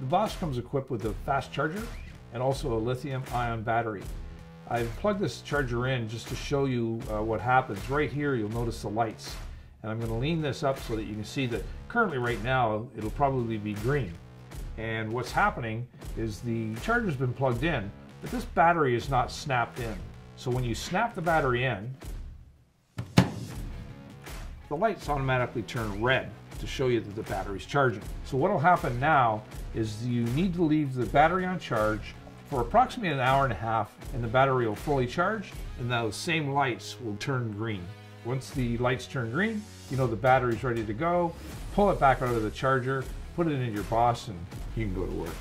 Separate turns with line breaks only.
The Boss comes equipped with a fast charger and also a lithium ion battery. I've plugged this charger in just to show you uh, what happens. Right here you'll notice the lights and I'm going to lean this up so that you can see that currently right now it'll probably be green. And what's happening is the charger's been plugged in, but this battery is not snapped in. So when you snap the battery in, the lights automatically turn red to show you that the battery's charging. So what will happen now is you need to leave the battery on charge for approximately an hour and a half and the battery will fully charge and those same lights will turn green. Once the lights turn green, you know the battery's ready to go. Pull it back out of the charger, put it in your boss, and you can go to work.